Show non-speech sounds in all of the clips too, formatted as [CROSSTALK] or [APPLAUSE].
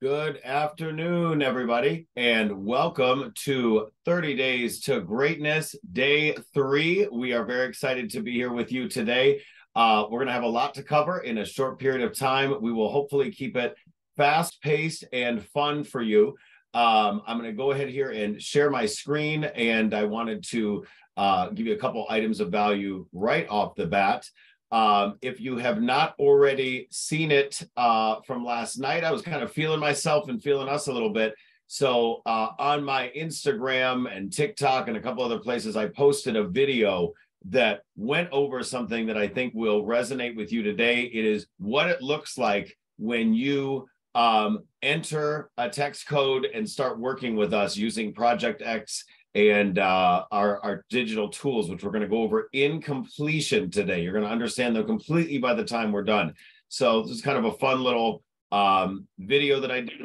Good afternoon, everybody, and welcome to 30 Days to Greatness, day three. We are very excited to be here with you today. Uh, we're going to have a lot to cover in a short period of time. We will hopefully keep it fast paced and fun for you. Um, I'm going to go ahead here and share my screen, and I wanted to uh, give you a couple items of value right off the bat. Um, if you have not already seen it uh, from last night, I was kind of feeling myself and feeling us a little bit. So uh, on my Instagram and TikTok and a couple other places, I posted a video that went over something that I think will resonate with you today. It is what it looks like when you um, enter a text code and start working with us using Project X and uh, our, our digital tools, which we're going to go over in completion today. You're going to understand them completely by the time we're done. So this is kind of a fun little um, video that I did.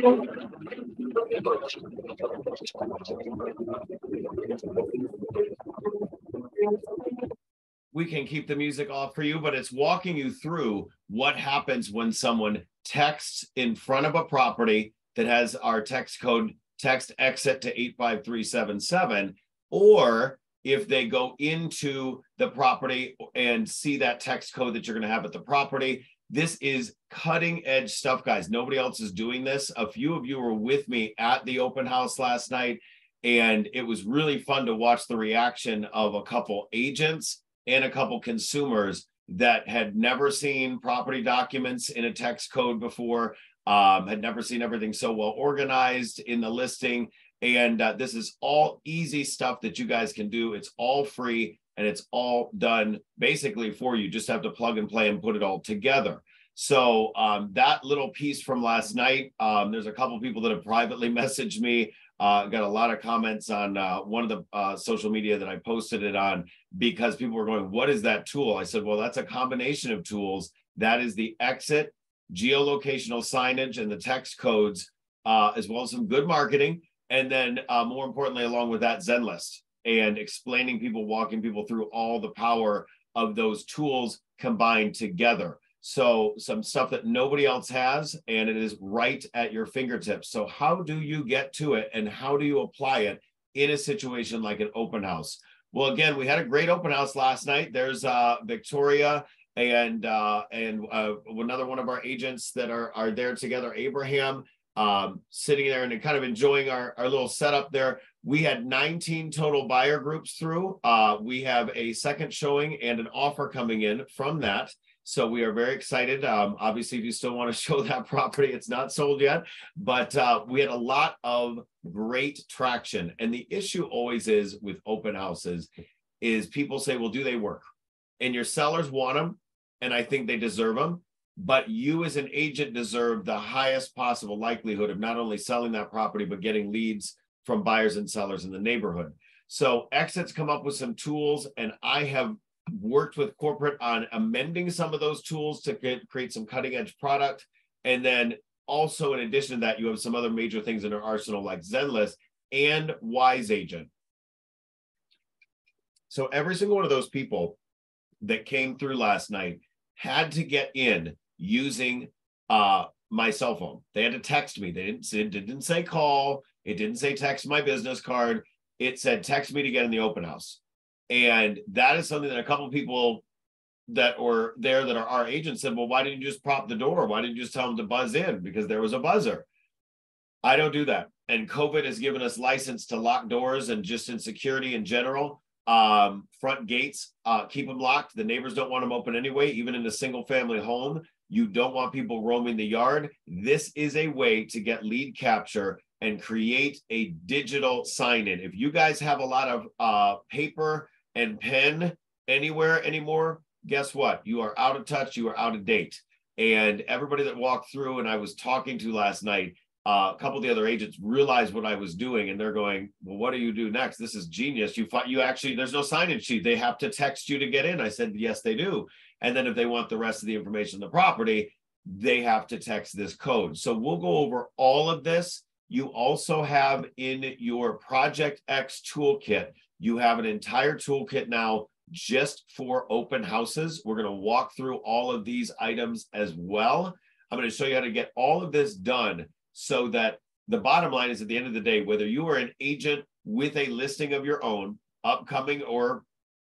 We can keep the music off for you, but it's walking you through what happens when someone texts in front of a property that has our text code text exit to 85377 or if they go into the property and see that text code that you're going to have at the property this is cutting edge stuff guys. Nobody else is doing this. A few of you were with me at the open house last night and it was really fun to watch the reaction of a couple agents and a couple consumers that had never seen property documents in a text code before um, had never seen everything so well organized in the listing. And uh, this is all easy stuff that you guys can do. It's all free and it's all done basically for you. Just have to plug and play and put it all together. So um, that little piece from last night, um, there's a couple people that have privately [LAUGHS] messaged me. Uh, got a lot of comments on uh, one of the uh, social media that I posted it on because people were going, "What is that tool?" I said, "Well, that's a combination of tools. That is the exit geolocational signage and the text codes, uh, as well as some good marketing. And then, uh, more importantly, along with that, Zenlist and explaining people, walking people through all the power of those tools combined together. So, some stuff that nobody else has, and it is right at your fingertips. So, how do you get to it and how do you apply it in a situation like an open house? Well, again, we had a great open house last night. There's uh, Victoria and uh, and uh, another one of our agents that are are there together, Abraham, um, sitting there and kind of enjoying our our little setup there. We had 19 total buyer groups through. Uh, we have a second showing and an offer coming in from that. So we are very excited. Um, obviously, if you still want to [LAUGHS] show that property, it's not sold yet, but uh, we had a lot of great traction. And the issue always is with open houses is people say, well, do they work? And your sellers want them and I think they deserve them. But you, as an agent, deserve the highest possible likelihood of not only selling that property, but getting leads from buyers and sellers in the neighborhood. So, Exit's come up with some tools, and I have worked with corporate on amending some of those tools to get, create some cutting edge product. And then also, in addition to that, you have some other major things in our arsenal like Zenlist and Wise Agent. So, every single one of those people that came through last night had to get in using uh, my cell phone. They had to text me. They didn't, it didn't say call. It didn't say text my business card. It said text me to get in the open house. And that is something that a couple people that were there that are our agents said, well, why didn't you just prop the door? Why didn't you just tell them to buzz in? Because there was a buzzer. I don't do that. And COVID has given us license to lock doors and just in security in general um, front gates, uh, keep them locked. The neighbors don't want them open anyway, even in a single family home. You don't want people roaming the yard. This is a way to get lead capture and create a digital sign in. If you guys have a lot of uh, paper and pen anywhere anymore, guess what? You are out of touch, you are out of date. And everybody that walked through and I was talking to last night, uh, a couple of the other agents realized what I was doing, and they're going, "Well, what do you do next? This is genius. You find you actually there's no sign-in sheet. They have to text you to get in." I said, "Yes, they do." And then if they want the rest of the information on the property, they have to text this code. So we'll go over all of this. You also have in your Project X toolkit, you have an entire toolkit now just for open houses. We're going to walk through all of these items as well. I'm going to show you how to get all of this done so that the bottom line is at the end of the day, whether you are an agent with a listing of your own, upcoming or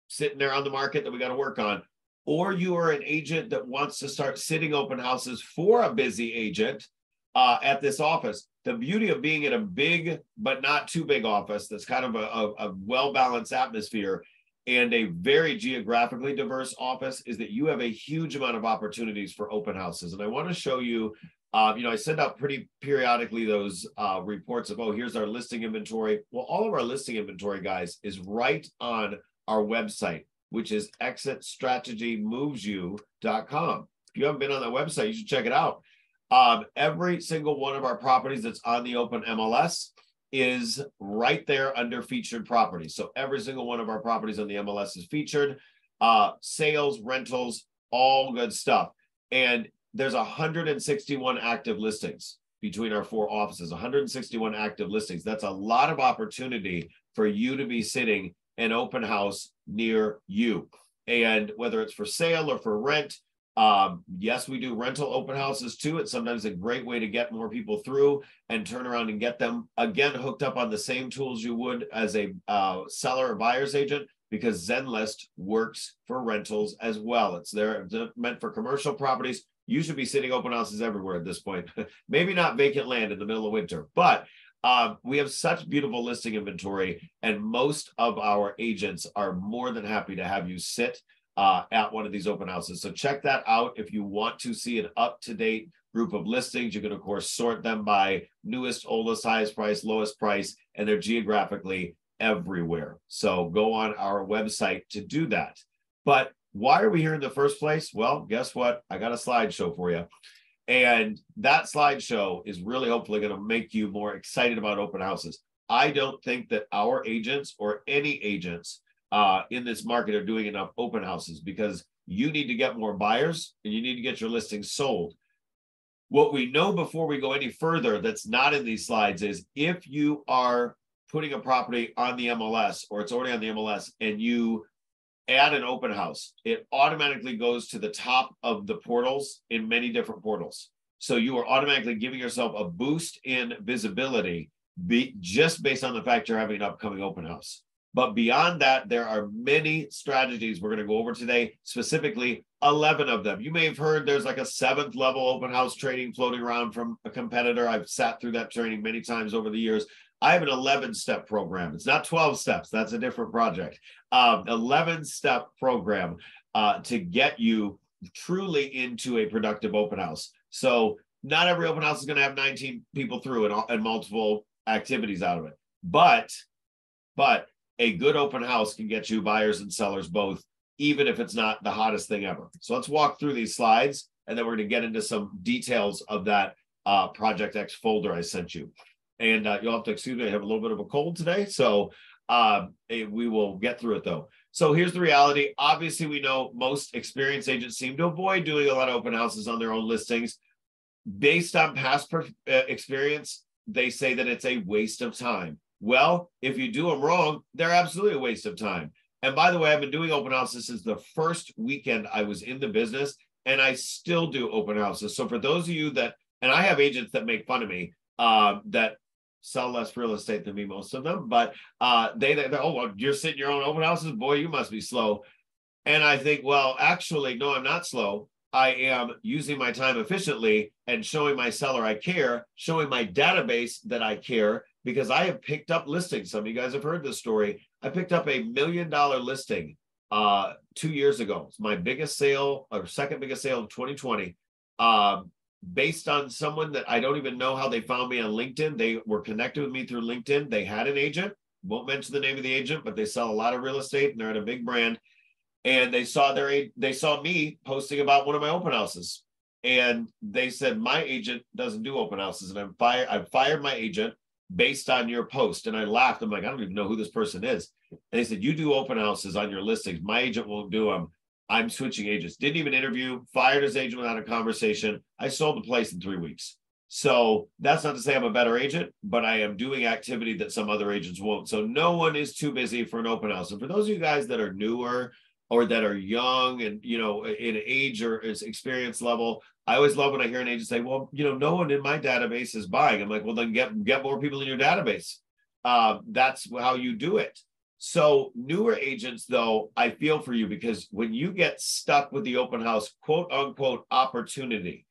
sitting there on the market that we got to work on, or you are an agent that wants to start sitting open houses for a busy agent uh, at this office. The beauty of being in a big but not too big office that's kind of a, a, a well balanced atmosphere and a very geographically diverse office is that you have a huge amount of opportunities for open houses. And I want to show you, uh, you know, I send out pretty periodically those uh, reports of, oh, here's our listing inventory. Well, all of our listing inventory, guys, is right on our website, which is exitstrategymovesyou.com. If you haven't been on that website, you should check it out. Um, every single one of our properties that's on the open MLS is right there under featured properties. So every single one of our properties on the MLS is featured. Uh, sales, rentals, all good stuff. And there's 161 active listings between our four offices, 161 active listings. That's a lot of opportunity for you to be sitting an open house near you. And whether it's for sale or for rent, um, yes, we do rental open houses too. It's sometimes a great way to get more people through and turn around and get them again hooked up on the same tools you would as a uh, seller or buyer's agent because ZenList works for rentals as well. It's there it's meant for commercial properties. You should be sitting open houses everywhere at this point. [LAUGHS] Maybe not vacant land in the middle of winter, but um, we have such beautiful listing inventory, and most of our agents are more than happy to have you sit uh, at one of these open houses. So check that out if you want to see an up to date group of listings. You can, of course, sort them by newest, oldest, highest price, lowest price, and they're geographically everywhere. So go on our website to do that. But why are we here in the first place? Well, guess what? I got a slideshow for you. And that slideshow is really hopefully going to make you more excited about open houses. I don't think that our agents or any agents uh, in this market are doing enough open houses because you need to get more buyers and you need to get your listings sold. What we know before we go any further that's not in these slides is if you are putting a property on the MLS or it's already on the MLS and you add an open house, it automatically goes to the top of the portals in many different portals. So you are automatically giving yourself a boost in visibility be, just based on the fact you're having an upcoming open house. But beyond that, there are many strategies we're going to go over today, specifically 11 of them. You may have heard there's like a seventh level open house training floating around from a competitor. I've sat through that training many times over the years. I have an 11 step program. It's not 12 steps, that's a different project. Um, 11 step program uh, to get you truly into a productive open house. So, not every open house is going to have 19 people through and, and multiple activities out of it. But, but a good open house can get you buyers and sellers both, even if it's not the hottest thing ever. So let's walk through these slides and then we're going to get into some details of that uh, Project X folder I sent you. And uh, you'll have to excuse me, I have a little bit of a cold today. So um, we will get through it though. So here's the reality. Obviously, we know most experienced agents seem to avoid doing a lot of open houses on their own listings. Based on past per- uh, experience, they say that it's a waste of time. Well, if you do them wrong, they're absolutely a waste of time. And by the way, I've been doing open houses since the first weekend I was in the business, and I still do open houses. So for those of you that, and I have agents that make fun of me uh, that sell less real estate than me, most of them, but uh, they, they, oh, well, you're sitting your own open houses, boy, you must be slow. And I think, well, actually, no, I'm not slow. I am using my time efficiently and showing my seller I care, showing my database that I care, because I have picked up listings. Some of you guys have heard this story. I picked up a million dollar listing uh, two years ago. It's my biggest sale or second biggest sale of 2020. Um, based on someone that I don't even know how they found me on LinkedIn. They were connected with me through LinkedIn. They had an agent. Won't mention the name of the agent, but they sell a lot of real estate and they're at a big brand. And they saw their they saw me posting about one of my open houses. And they said my agent doesn't do open houses. And I'm fired. I've fired my agent based on your post. And I laughed. I'm like, I don't even know who this person is. And they said, You do open houses on your listings. My agent won't do them. I'm switching agents. Didn't even interview, fired his agent without a conversation. I sold the place in three weeks. So that's not to say I'm a better agent, but I am doing activity that some other agents won't. So no one is too busy for an open house. And for those of you guys that are newer or that are young and you know in age or experience level. I always love when I hear an agent say, "Well, you know, no one in my database is buying." I'm like, "Well, then get get more people in your database." Uh, that's how you do it. So newer agents, though, I feel for you because when you get stuck with the open house quote unquote opportunity,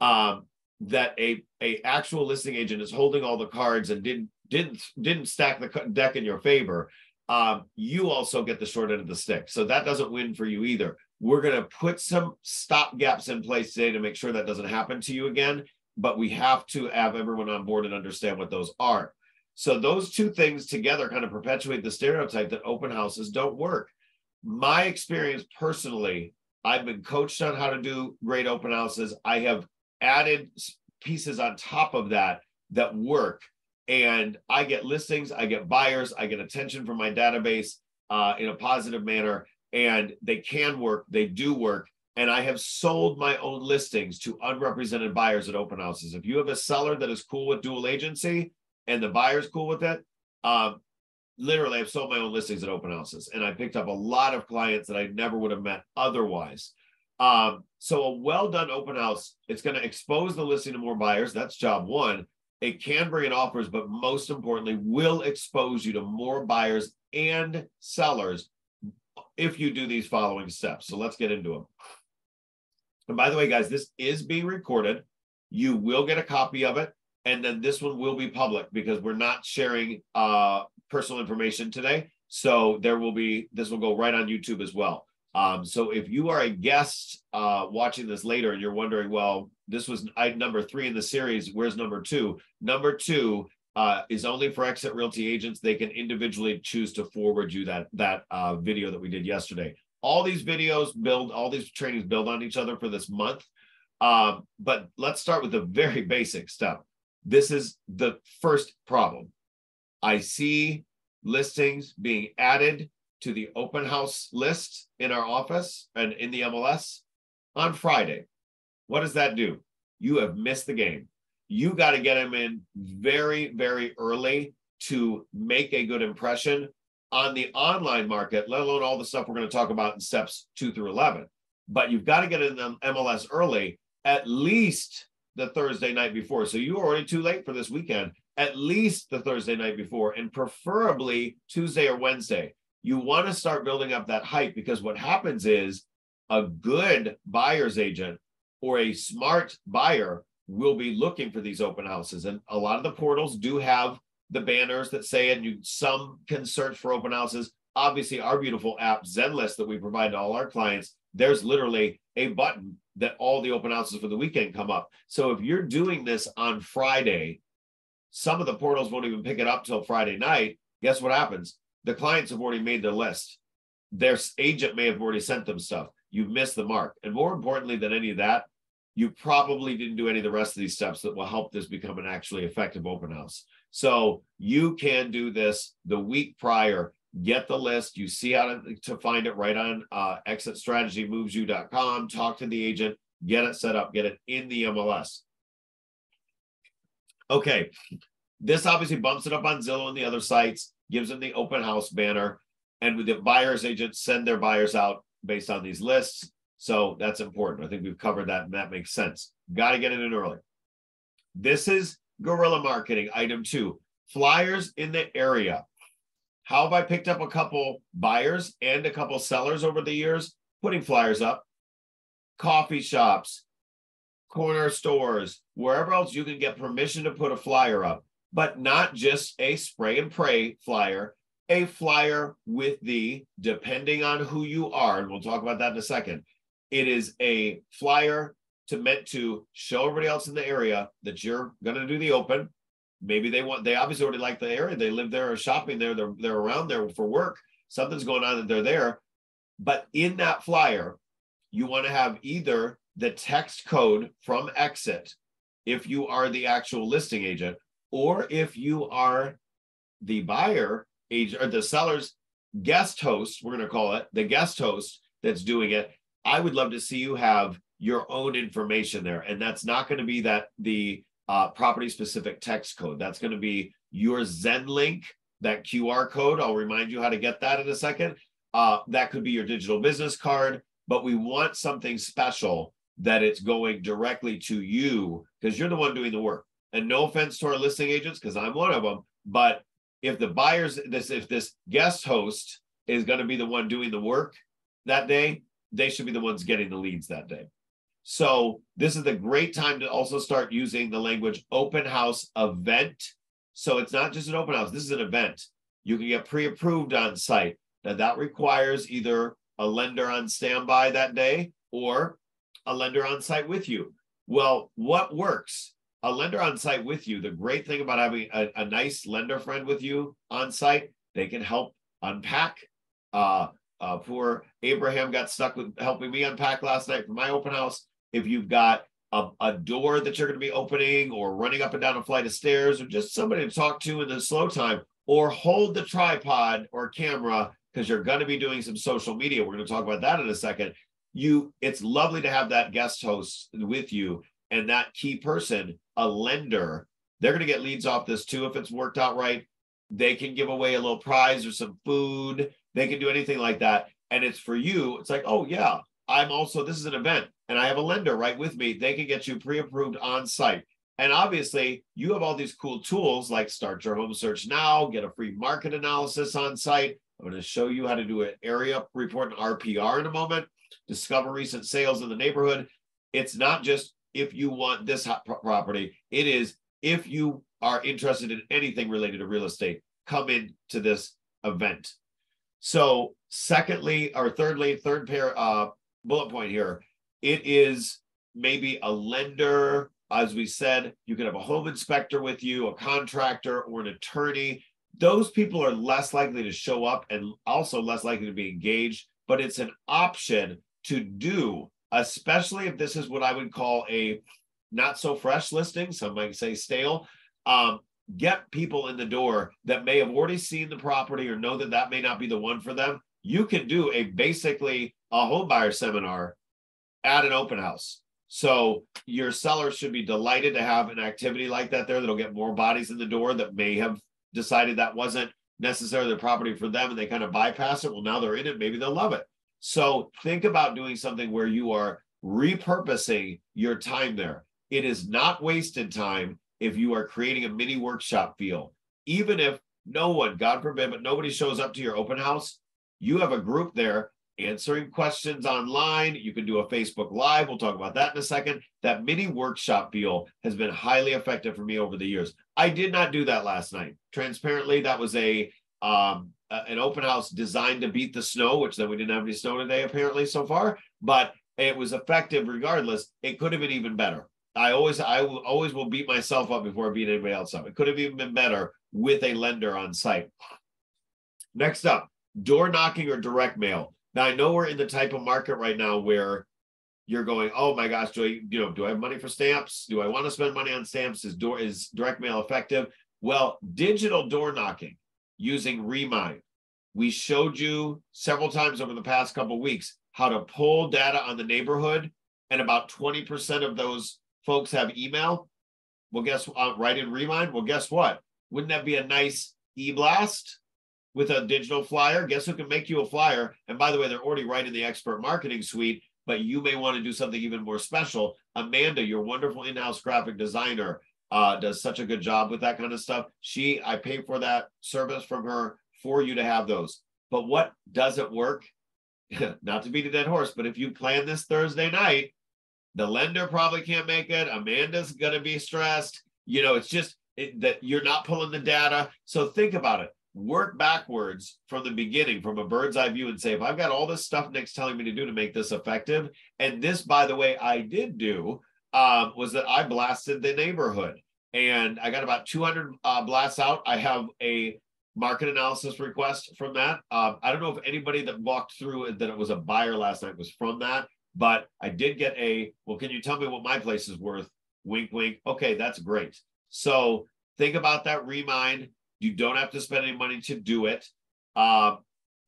um, that a a actual listing agent is holding all the cards and didn't didn't didn't stack the deck in your favor, um, you also get the short end of the stick. So that doesn't win for you either. We're going to put some stop gaps in place today to make sure that doesn't happen to you again. But we have to have everyone on board and understand what those are. So those two things together kind of perpetuate the stereotype that open houses don't work. My experience personally, I've been coached on how to do great open houses. I have added pieces on top of that that work. And I get listings, I get buyers, I get attention from my database uh, in a positive manner. And they can work, they do work. And I have sold my own listings to unrepresented buyers at open houses. If you have a seller that is cool with dual agency, and the buyer's cool with it, um, literally I've sold my own listings at open houses and I picked up a lot of clients that I never would have met otherwise. Um, so a well done open house, it's going to expose the listing to more buyers. That's job one. It can bring in offers, but most importantly, will expose you to more buyers and sellers if you do these following steps. So let's get into them. And by the way, guys, this is being recorded. You will get a copy of it and then this one will be public because we're not sharing uh, personal information today. So there will be this will go right on YouTube as well. Um, so if you are a guest uh, watching this later and you're wondering, well, this was number three in the series, where's number two? Number two uh, is only for exit realty agents. They can individually choose to forward you that that uh, video that we did yesterday. All these videos build, all these trainings build on each other for this month. Um, but let's start with the very [LAUGHS] basic stuff. This is the first problem. I see listings being added to the open house list in our office and in the MLS on Friday. What does that do? You have missed the game. You got to get them in very, very early to make a good impression on the online market, let alone all the stuff we're going to talk about in steps two through 11. But you've got to get in the MLS early, at least the Thursday night before. So you're already too late for this weekend, at least the Thursday night before, and preferably Tuesday or Wednesday. You want to start building up that hype because what happens is a good buyer's agent or a smart buyer will be looking for these open houses. And a lot of the portals do have the banners that say, and you some can search for open houses. Obviously, our beautiful app, Zenlist, that we provide to all our clients, there's literally a button that all the open houses for the weekend come up. So if you're doing this on Friday, some of the portals won't even pick it up till Friday night. Guess what happens? The clients have already made their list. Their agent may have already sent them stuff. You've missed the mark. And more importantly than any of that, you probably didn't do any of the rest of these steps that will help this become an actually effective open house. So you can do this the week prior get the list. You see how to, to find it right on uh, exitstrategymovesyou.com. Talk to the agent, get it set up, get it in the MLS. Okay, this obviously bumps it up on Zillow and the other sites, gives them the open house banner, and with the buyer's agents send their buyers out based on these lists. So that's important. I think we've covered that, and that makes sense. Got to get it in early. This is guerrilla marketing. Item two flyers in the area. How have I picked up a couple buyers and a couple sellers over the years? Putting flyers up, coffee shops, corner stores, wherever else you can get permission to put a flyer up, but not just a spray and pray flyer, a flyer with the, depending on who you are, and we'll talk about that in a second, it is a flyer to meant to show everybody else in the area that you're going to do the open maybe they want they obviously already like the area. They live there or shopping there they're, they're around there for work. Something's going on that they're there. But in that flyer you want to have either the text code from exit if you are the actual listing agent or if you are the buyer agent or the seller's guest host we're going to call it the guest host that's doing it i would love to see you have your own information there. And that's not going to be that the uh, property specific text code. That's going to be your Zen link, that QR code. I'll remind you how to get that in a second. Uh, that could be your digital business card, but we want something special that it's going directly to you because you're the one doing the work. And no offense to our listing agents, because I'm one of them, but if the buyers this if this guest host is going to be the one doing the work that day, they should be the ones getting the leads that day. So this is a great time to also start using the language open house event. So it's not just an open house, this is an event. You can get pre-approved on site. Now that requires either a lender on standby that day or a lender on site with you. Well, what works? A lender on site with you. The great thing about having a, a nice lender friend with you on site, they can help unpack. Uh, uh, poor Abraham got stuck with helping me unpack last night for my open house. If you've got a, a door that you're going to be opening or running up and down a flight of stairs or just somebody to talk to in the slow time or hold the tripod or camera because you're going to be doing some social media. We're going to talk about that in a second. You, it's lovely to have that guest host with you and that key person, a lender. They're going to get leads off this too if it's worked out right. They can give away a little prize or some food. They can do anything like that. And it's for you. It's like, oh, yeah, I'm also, this is an event and I have a lender right with me. They can get you pre approved on site. And obviously, you have all these cool tools like start your home search now, get a free market analysis on site. I'm going to show you how to do an area report and RPR in a moment, discover recent sales in the neighborhood. It's not just if you want this property, it is if you are interested in anything related to real estate, come in to this event. So, secondly, or thirdly, third pair uh, bullet point here, it is maybe a lender. As we said, you can have a home inspector with you, a contractor, or an attorney those people are less likely to show up and also less likely to be engaged, but it's an option to do, especially if this is what I would call a not so fresh listing, some might say stale. Um, get people in the door that may have already seen the property or know that that may not be the one for them. You can do a basically a home buyer seminar at an open house. So your seller should be delighted to have an activity like that there that'll get more bodies in the door that may have decided that wasn't necessarily the property for them and they kind of bypass it. Well, now they're in it, maybe they'll love it. So think about doing something where you are repurposing your time there. It is not wasted time if you are creating a mini workshop feel. Even if no one, God forbid, but nobody shows up to your open house, you have a group there answering questions online. You can do a Facebook Live. We'll talk about that in a second. That mini workshop feel has been highly effective for me over the years. I did not do that last night. Transparently, that was a um, an open house designed to beat the snow, which then we didn't have any snow today apparently so far, but it was effective regardless. It could have been even better. I always I always will beat myself up before I beat anybody else up. It could have even been better with a lender on site. Next up, door knocking or direct mail. Now I know we're in the type of market right now where you're going, oh my gosh, do I, you know, do I have money for stamps? Do I want to spend money on stamps? Is door is direct mail effective? Well, digital door knocking using Remine. We showed you several times over the past couple weeks how to pull data on the neighborhood, and about 20% of those folks have email. Well, guess uh, right in Remine. Well, guess what? Wouldn't that be a nice e-blast? With a digital flyer. Guess who can make you a flyer? And by the way, they're already right in the expert marketing suite, but you may want to do something even more special. Amanda, your wonderful in-house graphic designer, uh, does such a good job with that kind of stuff. She, I pay for that service from her for you to have those. But what doesn't work? [LAUGHS] Not to beat a dead horse, but if you plan this Thursday night, the lender probably can't make it. Amanda's going to be stressed. You know, it's just that you're not pulling the data. So think about it work backwards from the beginning from a bird's eye view and say if i've got all this stuff nick's telling me to do to make this effective and this by the way i did do um, was that i blasted the neighborhood. And i got about 200 uh, blasts out. I have a market analysis request from that. Um, i don't know if anybody that walked through that it was a buyer last night was from that but i did get a well can you tell me what my place is worth? Wink wink. Okay that's great. So think about that Remine you don't have to spend any money to do it. Uh,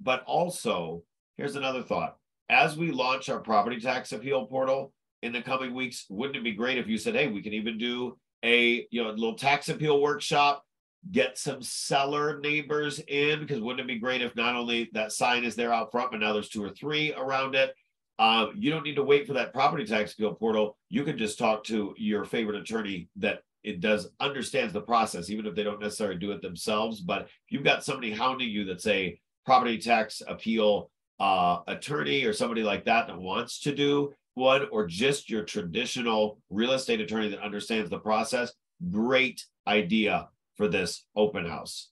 but also, here's another thought. As we launch our property tax appeal portal in the coming weeks, wouldn't it be great if you said, hey, we can even do a you know a little tax appeal workshop get some seller neighbors in because wouldn't it be great if not only that sign is there out front, but now there's two or three around it. Um, you don't need to wait for that property tax appeal portal. You can just talk to your favorite attorney that it does understands the process, even if they don't necessarily do it themselves. But if you've got somebody hounding you that's a property tax appeal uh, attorney or somebody like that that wants to do one, or just your traditional real estate attorney that understands the process, great idea for this open house.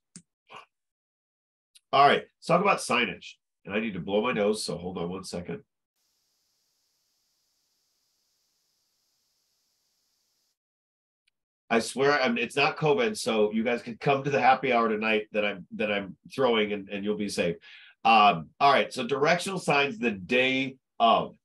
All right, let's talk about signage. And I need to blow my nose, so hold on one second. I swear I'm, it's not COVID, so you guys can come to the happy hour tonight that I'm that I'm throwing and, and you'll be safe. Um, all right, so directional signs the day of.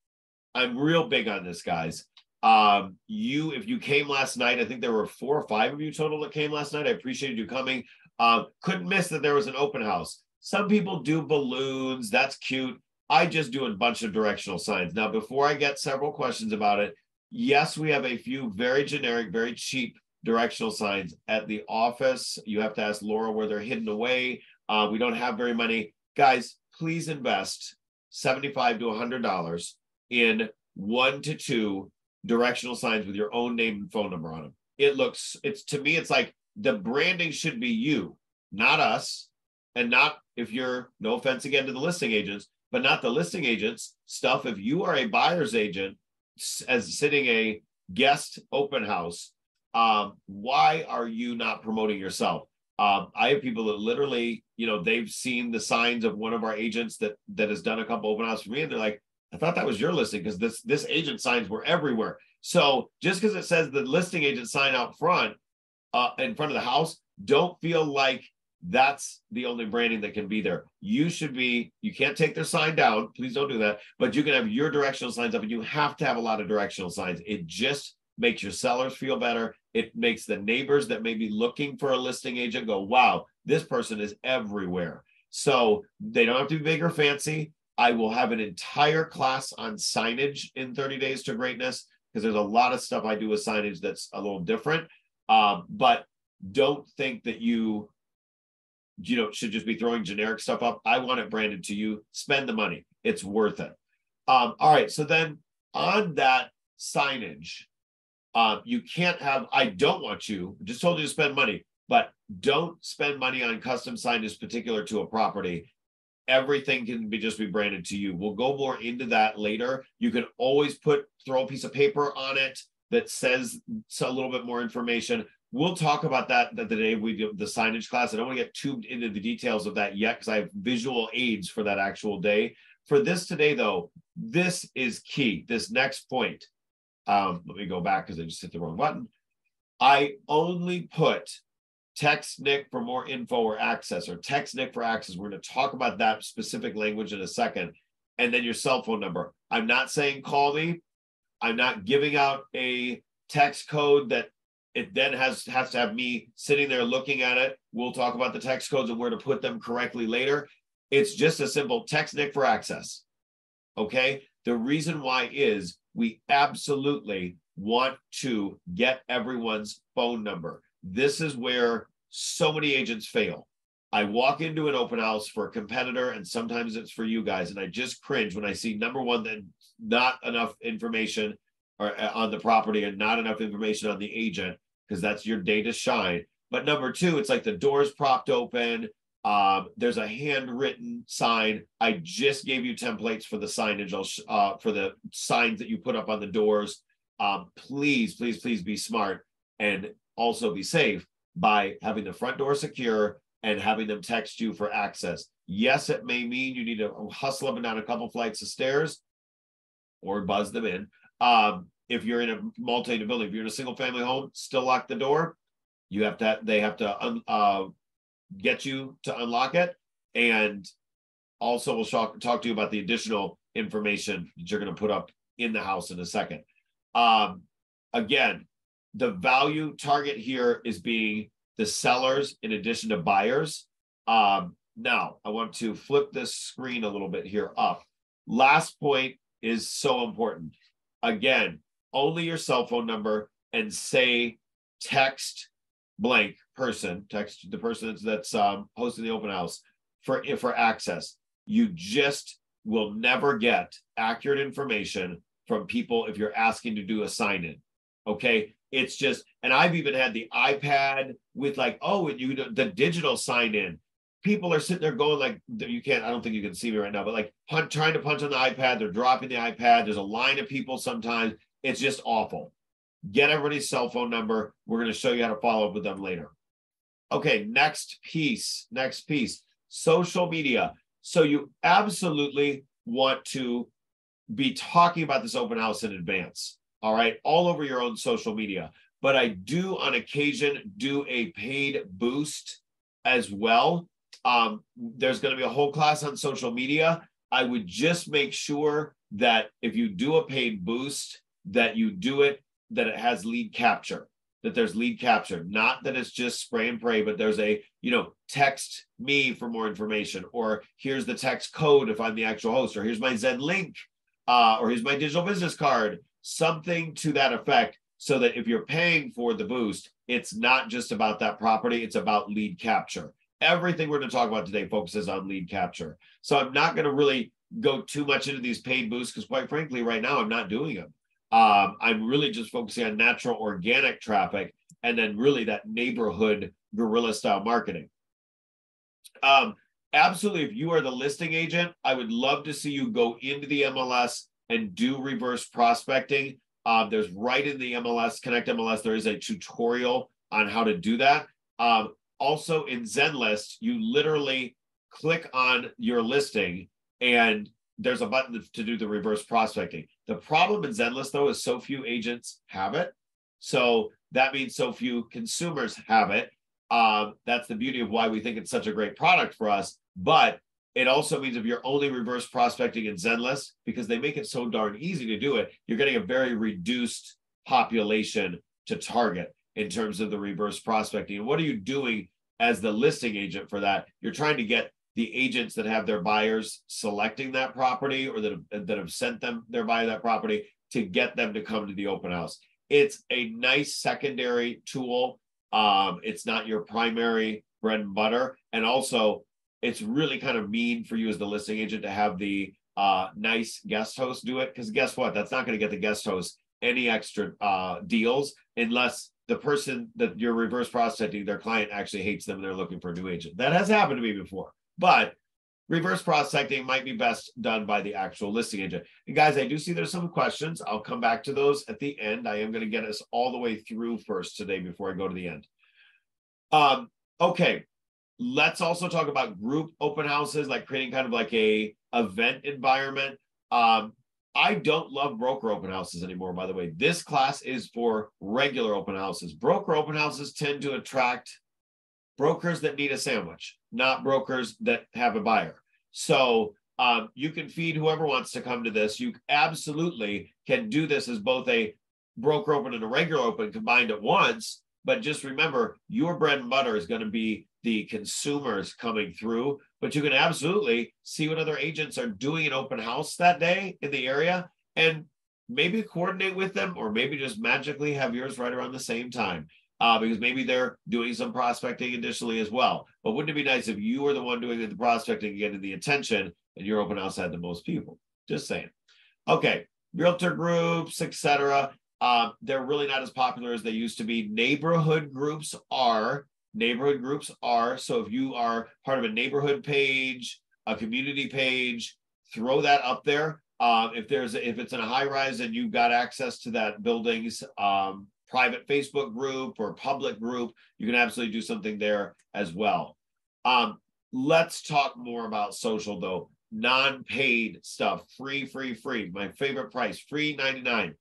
I'm real big on this, guys. Um, you, if you came last night, I think there were four or five of you total that came last night. I appreciated you coming. Um, couldn't miss that there was an open house. Some people do balloons, that's cute. I just do a bunch of directional signs. Now, before I get several questions about it, yes, we have a few very generic, very cheap directional signs at the office. You have to ask Laura where they're hidden away. Uh, we don't have very many. Guys, please invest 75 to $100 in one to two directional signs with your own name and phone number on them. It looks, it's to me, it's like the branding should be you, not us, and not if you're, no offense again to the listing agents, but not the listing agents stuff. If you are a buyer's agent as sitting a guest open house, um, why are you not promoting yourself? Um, I have people that literally, you know, they've seen the signs of one of our agents that that has done a couple open houses for me, and they're like, I thought that was your listing because this this agent signs were everywhere. So just because it says the listing agent sign out front, uh, in front of the house, don't feel like that's the only branding that can be there. You should be, you can't take their sign down. Please don't do that. But you can have your directional signs up and you have to have a lot of directional signs. It just makes your sellers feel better. It makes the neighbors that may be looking for a listing agent go, wow, this person is everywhere. So they don't have to be big or fancy. I will have an entire class on signage in 30 Days to Greatness because there's a lot of stuff I do with signage that's a little different. Um, but don't think that you you know should just be throwing generic stuff up. I want it branded to you. Spend the money. It's worth it. Um, all right. So then on that signage, um, you can't have. I don't want you. Just told you to spend money, but don't spend money on custom signage particular to a property everything can be just be branded to you. We'll go more into that later. You can always put throw a piece of paper on it that says a little bit more information. We'll talk about that the day we do the signage class. I don't want to get too into the details of that yet because I have visual aids for that actual day. For this today, though, this is key. This next point. Um, let me go back because I just hit the wrong button. I only put text Nick for more info or access, or text Nick for access. We're going to talk about that specific language in a second. And then your cell phone number. I'm not saying call me. I'm not giving out a text code that it then has has to have me sitting there looking at it. We'll talk about the text codes and where to put them correctly later. It's just a simple text Nick for access. Okay. The reason why is we absolutely want to get everyone's phone number. This is where so many agents fail. I walk into an open house for a competitor, and sometimes it's for you guys, and I just cringe when I see number one, that not enough information or, uh, on the property and not enough information on the agent because that's your day to shine. But number two, it's like the doors propped open. Um, there's a handwritten sign. I just gave you templates for the signage, uh, for the signs that you put up on the doors. Um, please, please, please be smart and also be safe by having the front door secure and having them text you for access. Yes, it may mean you need to hustle up and down a couple flights of stairs or buzz them in. Um, if you're in a multi-building, if you're in a single family home, still lock the door. You have to, they have to uh, get you to unlock it. And also we'll talk, talk to you about the additional information that you're going to put up in the house in a second. Um, again, the value target here is being the sellers in addition to buyers. Um, now, I want to flip this screen a little bit here up. Last point is so important. Again, only your cell phone number and say text blank person, text the person that's, um, hosting the open house for for access. You just will never get accurate information from people if you're asking to do a sign in. Okay. It's just, and I've even had the iPad with like, oh, and you the digital sign in. People are sitting there going like, you can't. I don't think you can see me right now, but like trying to punch on the iPad. They're dropping the iPad. There's a line of people sometimes. It's just awful. Get everybody's cell phone number. We're going to show you how to follow up with them later. Okay, next piece. Next piece. Social media. So you absolutely want to be talking about this open house in advance. All right, all over your own social media. But I do on occasion do a paid boost as well. Um, there's going to be a whole class on social media. I would just make sure that if you do a paid boost, that you do it that it has lead capture that there's lead capture, not that it's just spray and pray, but there's a, you know, text me for more information, or here's the text code if I'm the actual host, or here's my Zen link, uh, or here's my digital business card, something to that effect, so that if you're paying for the boost, it's not just about that property, it's about lead capture. Everything we're going to talk about today focuses on lead capture. So I'm not going to really go too much into these paid boosts because, quite frankly, right now I'm not doing them. Um, I'm really just focusing on natural organic traffic and then really that neighborhood guerrilla style marketing. Um, absolutely, if you are the listing agent, I would love to see you go into the MLS and do reverse prospecting. Um, there's right in the MLS, Connect MLS, there is a tutorial on how to do that. Um, also in ZenList, you literally click on your listing and there's a button to do the reverse prospecting. The problem in Zenlist though is so few agents have it. So that means so few consumers have it. Um, that's the beauty of why we think it's such a great product for us. But it also means if you're only reverse prospecting in Zenlist, because they make it so darn easy to do it, you're getting a very reduced population to target in terms of the reverse prospecting. And what are you doing as the listing agent for that? You're trying to get the agents that have their buyers selecting that property or that have, that have sent them their buyer that property to get them to come to the open house. It's a nice secondary tool. Um, it's not your primary bread and butter. And also, it's really kind of mean for you as the listing agent to have the uh, nice guest host do it. Because guess what? That's not going to get the guest host any extra uh, deals unless the person that you're reverse prospecting, their client actually hates them and they're looking for a new agent. That has happened to me before. But reverse prospecting might be best done by the actual listing agent. And guys, I do see there's some questions. I'll come back to those at the end. I am going to get us all the way through first today before I go to the end. Um, okay, let's also talk about group open houses, like creating kind of like a event environment. Um, I don't love broker open houses anymore, by the way. This class is for regular open houses. Broker open houses tend to attract brokers that need a sandwich, not brokers that have a buyer. So um, you can feed whoever wants to come to this. You absolutely can do this as both a broker open and a regular open combined at once. But just remember, your bread and butter is going to be the consumers coming through. But you can absolutely see what other agents are doing an open house that day in the area and maybe coordinate with them or maybe just magically have yours right around the same time uh, because maybe they're doing some prospecting additionally as well. But wouldn't it be nice if you were the one doing the prospecting getting the attention and your open house had the most people? Just saying. Okay, realtor groups, etc. Uh, they're really not as popular as they used to be. Neighborhood groups are. Neighborhood groups are. So if you are part of a neighborhood page, a community page, throw that up there. Um, if there's if it's in a high rise and you've got access to that building's um, private Facebook group or public group, you can absolutely do something there as well. Um, let's talk more about social though. Non-paid stuff, free, free, free. My favorite price, free 99.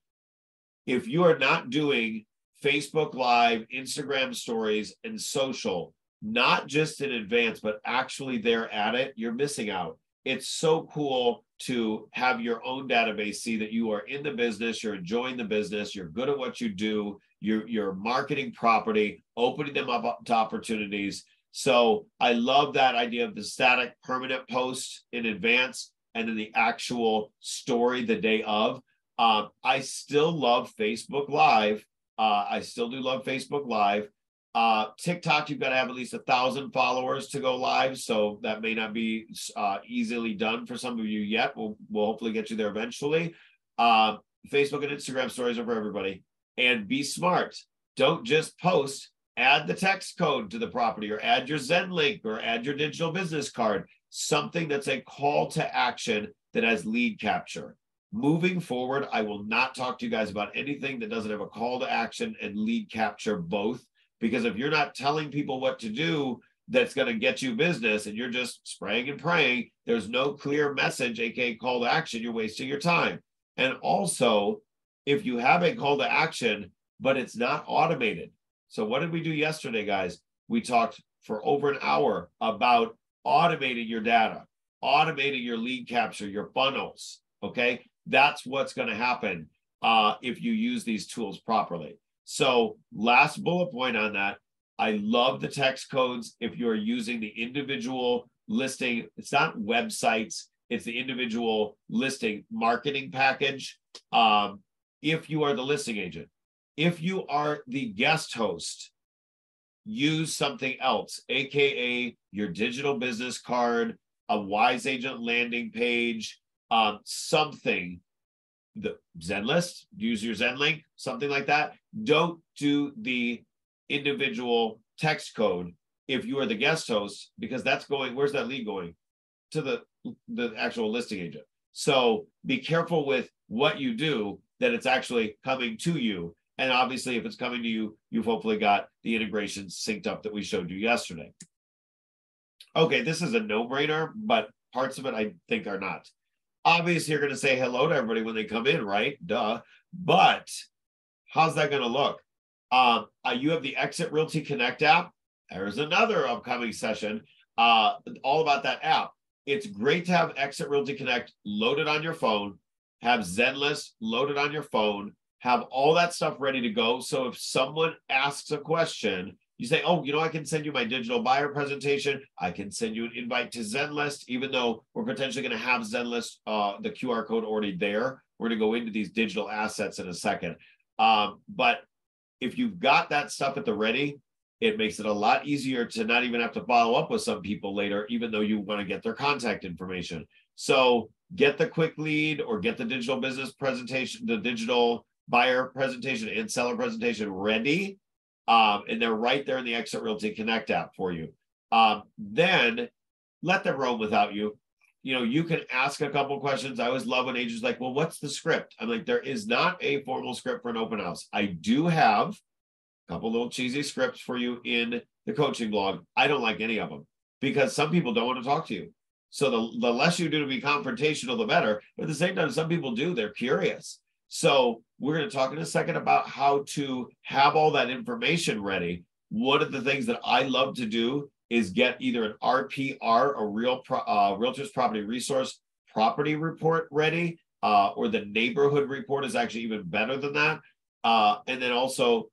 If you are not doing Facebook Live, Instagram stories, and social, not just in advance, but actually there at it, you're missing out. It's so cool to have your own database see that you are in the business, you're enjoying the business, you're good at what you do, you're, you're marketing property, opening them up to opportunities. So I love that idea of the static permanent post in advance and then the actual story the day of. Um, I still love Facebook Live. Uh, I still do love Facebook Live. Uh, TikTok, you've got to have at least a thousand followers to go live, so that may not be uh, easily done for some of you yet. We'll we'll hopefully get you there eventually. Uh, Facebook and Instagram stories are for everybody, and be smart. Don't just post. Add the text code to the property, or add your Zen link, or add your digital business card. Something that's a call to action that has lead capture. Moving forward, I will not talk to you guys about anything that doesn't have a call to action and lead capture both because if you're not telling people what to do, that's going to get you business and you're just spraying and praying, there's no clear message, aka call to action, you're wasting your time. And also, if you have a call to action, but it's not automated. So, what did we do yesterday, guys? We talked for over an hour about automating your data, automating your lead capture, your funnels. Okay. That's what's going to happen uh, if you use these tools properly. So, last bullet point on that I love the text codes if you're using the individual listing. It's not websites, it's the individual listing marketing package. Um, if you are the listing agent, if you are the guest host, use something else, aka your digital business card, a wise agent landing page, um, something the Zen list, use your Zen link, something like that. Don't do the individual text code if you are the guest host, because that's going, where's that lead going? To the the actual listing agent. So be careful with what you do that it's actually coming to you. And obviously, if it's coming to you, you've hopefully got the integrations synced up that we showed you yesterday. Okay, this is a no-brainer, but parts of it I think are not obviously you're going to say hello to everybody when they come in, right? Duh. But how's that going to look? Um, uh, you have the Exit Realty Connect app. There's another upcoming session uh, all about that app. It's great to have Exit Realty Connect loaded on your phone, have Zenlist loaded on your phone, have all that stuff ready to go. So if someone asks a question, you say, oh, you know, I can send you my digital buyer presentation. I can send you an invite to Zenlist, even though we're potentially going to have Zenlist, uh, the QR code already there. We're going to go into these digital assets in a second. Um, but if you've got that stuff at the ready, it makes it a lot easier to not even have to follow up with some people later, even though you want to get their contact information. So get the quick lead or get the digital business presentation, the digital buyer presentation and seller presentation ready um, and they're right there in the Exit Realty Connect app for you. Um, then let them roam without you. You know, you can ask a couple questions. I always love when agents like, well, what's the script? I'm like, there is not a formal script for an open house. I do have a couple little cheesy scripts for you in the coaching blog. I don't like any of them because some people don't want to talk to you. So the, the less you do to be confrontational, the better. But at the same time, some people do, they're curious. So we're going to talk in a second about how to have all that information ready. One of the things that I love to do is get either an RPR, a real pro, uh, realtors property resource property report ready, uh, or the neighborhood report is actually even better than that. Uh, and then also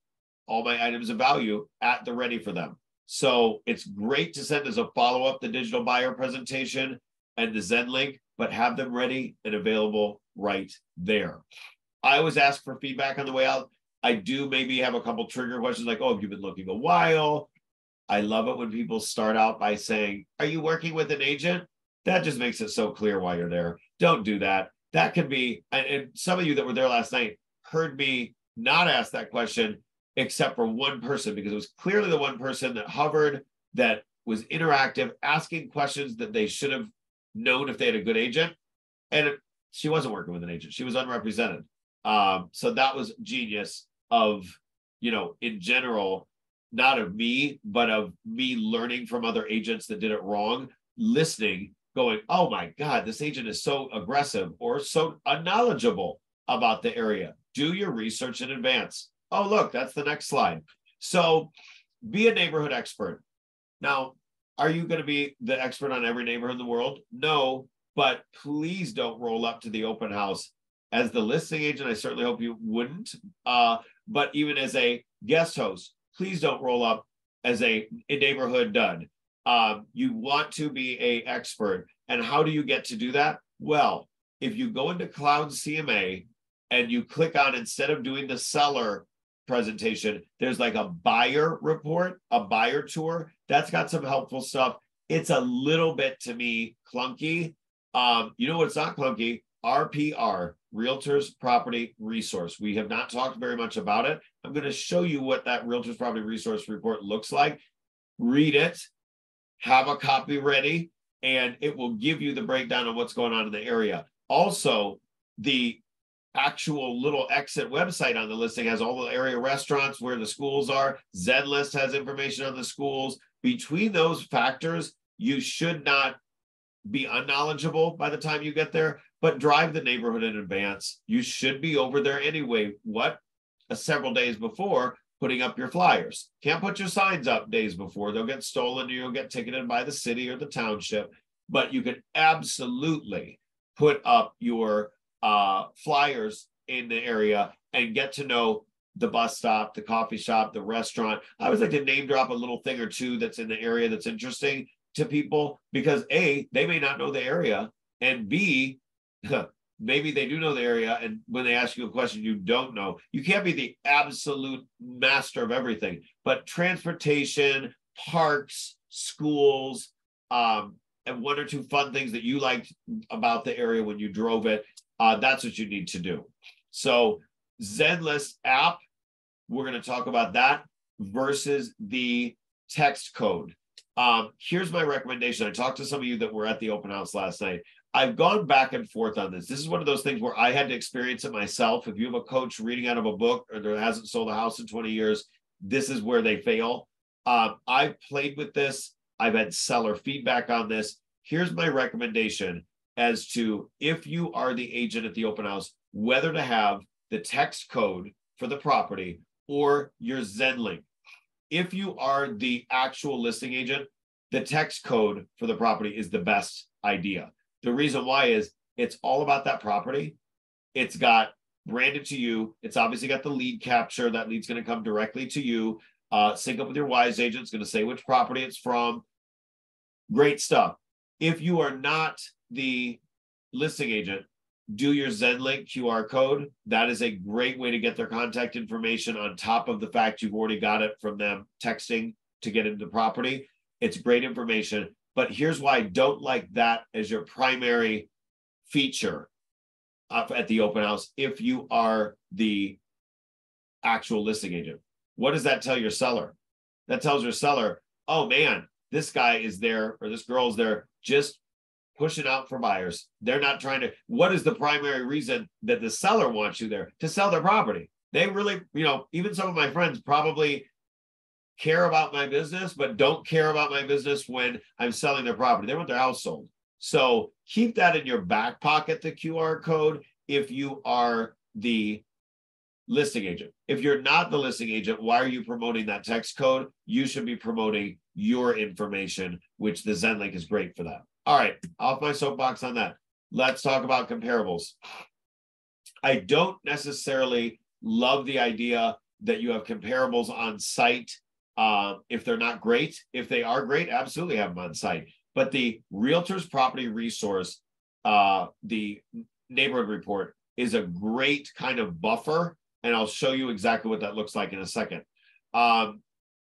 all my items of value at the ready for them. So it's great to send as a follow up the digital buyer presentation and the Zen link, but have them ready and available right there. I always ask for feedback on the way out. I do maybe have a couple trigger questions like, oh, have you been looking a while? I love it when people start out by saying, Are you working with an agent? That just makes it so clear why you're there. Don't do that. That could be, and, and some of you that were there last night heard me not ask that question except for one person because it was clearly the one person that hovered, that was interactive, asking questions that they should have known if they had a good agent. And she wasn't working with an agent, she was unrepresented. Um, so that was genius of, you know, in general, not of me, but of me learning from other agents that did it wrong, listening, going, oh my God, this agent is so aggressive or so unknowledgeable about the area. Do your research in advance. Oh, look, that's the next slide. So be a neighborhood expert. Now, are you going to be the expert on every neighborhood in the world? No, but please don't roll up to the open house as the listing agent, I certainly hope you wouldn't. Uh, but even as a guest host, please don't roll up as a, a neighborhood dud. Um, you want to be a expert. And how do you get to do that? Well, if you go into Cloud CMA and you click on instead of doing the seller presentation, there's like a buyer report, a buyer tour. That's got some helpful stuff. It's a little bit to me clunky. Um, you know what's not clunky? RPR, Realtors Property Resource. We have not talked very much about it. I'm going to show you what that Realtors Property Resource report looks like. Read it, have a copy ready, and it will give you the breakdown of what's going on in the area. Also, the actual little exit website on the listing has all the area restaurants where the schools are. Zenlist has information on the schools. Between those factors, you should not be unknowledgeable by the time you get there, but drive the neighborhood in advance. You should be over there anyway. What? Uh, several days before putting up your flyers. Can't put your signs up days before. They'll get stolen or you'll get ticketed by the city or the township. But you can absolutely put up your uh, flyers in the area and get to know the bus stop, the coffee shop, the restaurant. I always like to name drop a little thing or two that's in the area that's interesting to people because A, they may not know the area, and B, [LAUGHS] maybe they do know the area. And when they ask you a question you don't know, you can't be the absolute master of everything, but transportation, parks, schools, um, and one or two fun things that you liked about the area when you drove it uh, that's what you need to do. So Zenlist app, we're going to talk about that versus the text code. Um, here's my recommendation. I talked to some of you that were at the open house last night. I've gone back and forth on this. This is one of those things where I had to experience it myself. If you have a coach reading out of a book or that hasn't sold a house in 20 years, this is where they fail. Um, I've played with this. I've had seller feedback on this. Here's my recommendation as to if you are the agent at the open house, whether to have the text code for the property or your Zen link. If you are the actual listing agent, the text code for the property is the best idea. The reason why is it's all about that property. It's got branded to you. It's obviously got the lead capture. That lead's going to come directly to you. Uh, sync up with your wise agent. It's going to say which property it's from. Great stuff. If you are not the listing agent, do your Zenlink QR code. That is a great way to get their contact information on top of the fact you've already got it from them texting to get into the property. It's great information. But here's why I don't like that as your primary feature at the open house if you are the actual listing agent. What does that tell your seller? That tells your seller, oh man, this guy is there or this girl is there just pushing out for buyers. They're not trying to. What is the primary reason that the seller wants you there to sell their property? They really, you know, even some of my friends probably care about my business, but don't care about my business when I'm selling their property. They want their house sold. So keep that in your back pocket, the QR code, if you are the listing agent. If you're not the listing agent, why are you promoting that text code? You should be promoting your information, which the Zenlink is great for that. All right, off my soapbox on that. Let's talk about comparables. I don't necessarily love the idea that you have comparables on site uh, if they're not great. If they are great, absolutely have them on site. But the Realtors Property Resource, uh, the neighborhood report, is a great kind of buffer. And I'll show you exactly what that looks like in a second. Um,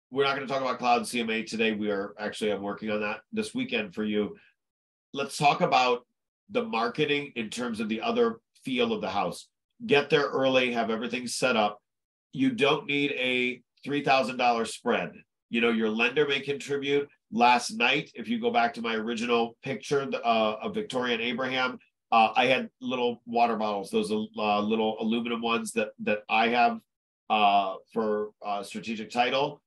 we're not going to talk about cloud CMA today. We are actually, I'm working on that this weekend for you let's talk about the marketing in terms of the other feel of the house. Get there early, have everything set up. You don't need a $3,000 spread. You know, your lender may contribute. Last night, if you go back to my original picture uh, of Victoria and Abraham, uh, I had little water bottles, those uh, little aluminum ones that that I have uh, for uh, strategic title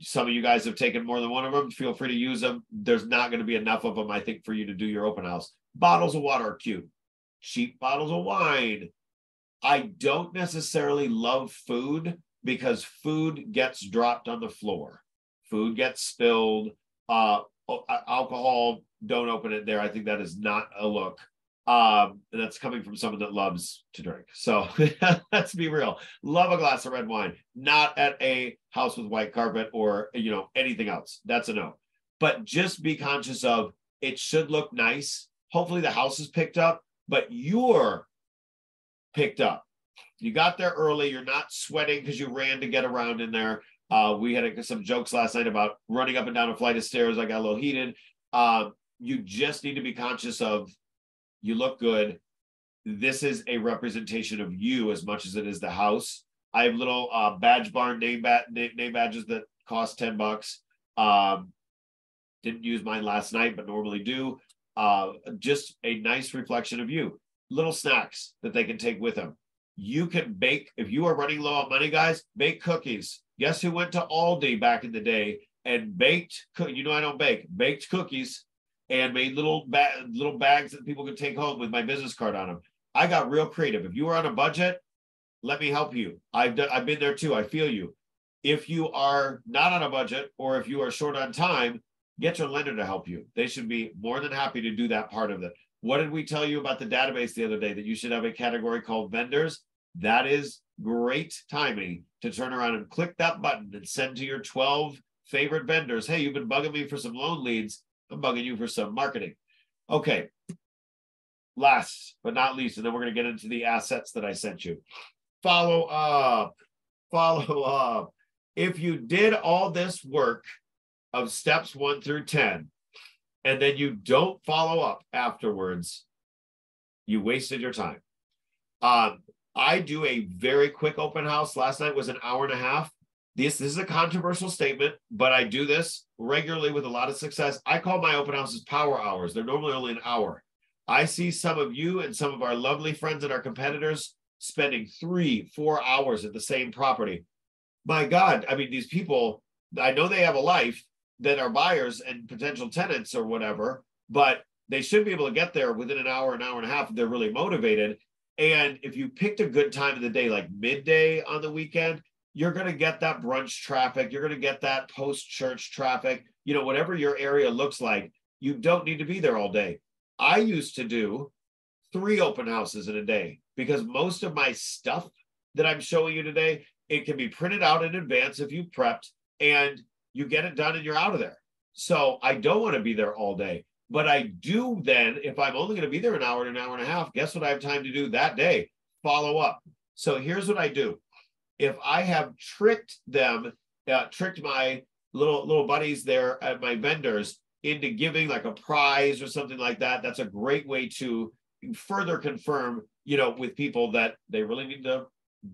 some of you guys have taken more than one of them. Feel free to use them. There's not going to be enough of them, I think, for you to do your open house. Bottles of water are cute. Cheap bottles of wine. I don't necessarily love food because food gets dropped on the floor. Food gets spilled. Uh, alcohol, don't open it there. I think that is not a look. Um, and that's coming from someone that loves to drink. So [LAUGHS] let's be real. Love a glass of red wine, not at a house with white carpet or you know anything else. That's a no. But just be conscious of it should look nice. Hopefully the house is picked up, but you're picked up. You got there early. You're not sweating because you ran to get around in there. Uh, we had some jokes last night about running up and down a flight of stairs. I got a little heated. Um, you just need to be conscious of you look good. This is a representation of you as much as it is the house. I have little uh, badge barn name, ba- name badges that cost 10 bucks. Um, didn't use mine last night, but normally do. Uh, just a nice reflection of you. Little snacks that they can take with them. You can bake, if you are running low on money, guys, bake cookies. Guess who went to Aldi back in the day and baked, you know, I don't bake, baked cookies and made little ba- little bags that people could take home with my business card on them. I got real creative. If you are on a budget, let me help you. I've done, I've been there too. I feel you. If you are not on a budget or if you are short on time, get your lender to help you. They should be more than happy to do that part of it. What did we tell you about the database the other day that you should have a category called vendors? That is great timing to turn around and click that button and send to your 12 favorite vendors. Hey, you've been bugging me for some loan leads. I'm bugging you for some marketing. Okay. Last but not least, and then we're going to get into the assets that I sent you. Follow up. Follow up. If you did all this work of steps one through 10, and then you don't follow up afterwards, you wasted your time. Um, I do a very quick open house. Last night was an hour and a half. This, this is a controversial statement, but I do this regularly with a lot of success. I call my open houses power hours. They're normally only an hour. I see some of you and some of our lovely friends and our competitors spending three, four hours at the same property. My God, I mean, these people, I know they have a life that are buyers and potential tenants or whatever, but they should be able to get there within an hour, an hour and a half if they're really motivated. And if you picked a good time of the day, like midday on the weekend, you're going to get that brunch traffic. You're going to get that post church traffic. You know, whatever your area looks like, you don't need to be there all day. I used to do three open houses in a day because most of my stuff that I'm showing you today, it can be printed out in advance if you prepped and you get it done and you're out of there. So I don't want to be there all day. But I do then, if I'm only going to be there an hour and an hour and a half, guess what I have time to do that day? Follow up. So here's what I do. If I have tricked them, uh, tricked my little little buddies there at my vendors into giving like a prize or something like that, that's a great way to further confirm, you know, with people that they really need to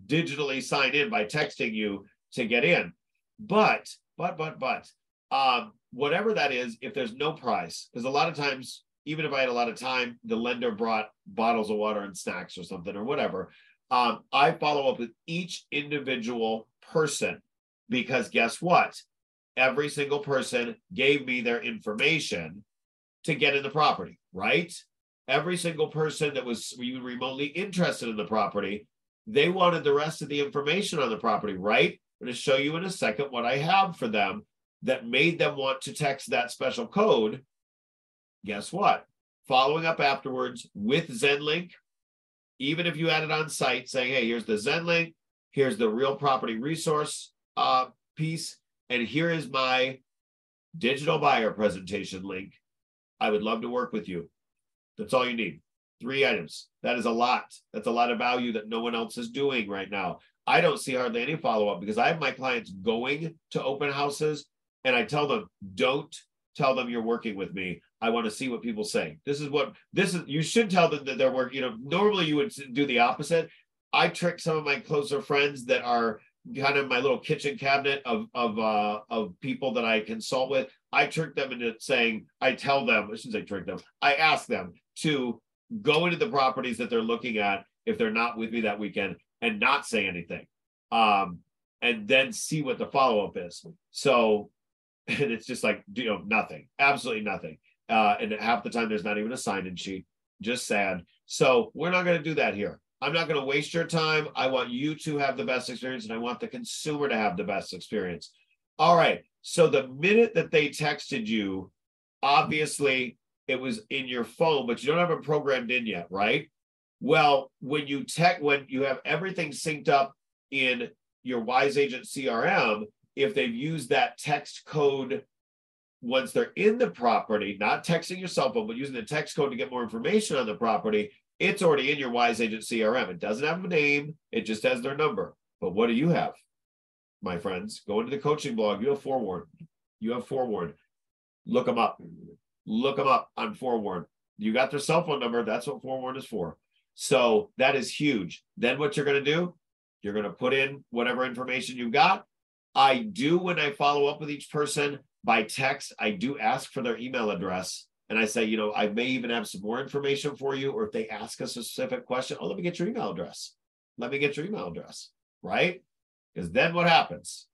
digitally sign in by texting you to get in. But, but, but, but, um, whatever that is, if there's no price, because a lot of times, even if I had a lot of time, the lender brought bottles of water and snacks or something or whatever. Um, I follow up with each individual person because guess what? Every single person gave me their information to get in the property, right? every single person that was even remotely interested in the property, they wanted the rest of the information on the property, right? I'm going to show you in a second what I have for them that made them want to text that special code. Guess what? Following up afterwards with ZenLink, even if you had it on site saying, hey, here's the ZenLink, here's the real property resource uh, piece, and here is my digital buyer presentation link. I would love to work with you. That's all you need. Three items. That is a lot. That's a lot of value that no one else is doing right now. I don't see hardly any follow up because I have my clients going to open houses and I tell them, don't tell them you're working with me. I want to see what people say. This is what this is. You should tell them that they're working. You know, normally you would do the opposite. I trick some of my closer friends that are kind of my little kitchen cabinet of of uh, of people that I consult with. I trick them into saying, I tell them, I shouldn't say trick them. I ask them to go into the properties that they're looking at if they're not with me that weekend and not say anything um, and then see what the follow-up is. So [LAUGHS] and it's just like you know nothing absolutely nothing. Uh, and half the time there's not even a sign-in sheet just sad. So we're not going to do that here. I'm not going to waste your time. I want you to have the best experience and i want the consumer to have the best experience. All right so the minute that they texted you obviously it was in your phone, but you don't have it programmed in yet, right? Well, when you tech, when you have everything synced up in your Wise Agent CRM, if they've used that text code once they're in the property, not texting your cell phone, but using the text code to get more information on the property, it's already in your Wise Agent CRM. It doesn't have a name, it just has their number. But what do you have, my friends? Go into the coaching blog. You have forewarn. You have forewarn. Look them up. Look them up on forewarn. You got their cell phone number. That's what forewarn is for. So that is huge. Then what you're going to do, you're going to put in whatever information you've got. I do when I follow up with each person by text, I do ask for their email address. And I say, you know, I may even have some more information for you. Or if they ask a specific question, oh, let me get your email address. Let me get your email address. Right. Because then what happens?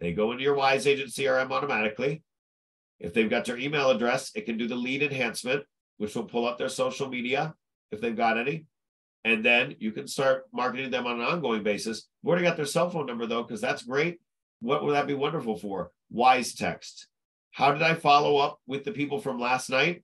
They go into your Wise Agent CRM automatically. If they've got your email address, it can do the lead enhancement, which will pull up their social media if they've got any. And then you can start marketing them on an ongoing basis. We've already got their cell phone number though, because that's great. What would that be wonderful for? Wise text. How did I follow up with the people from last night?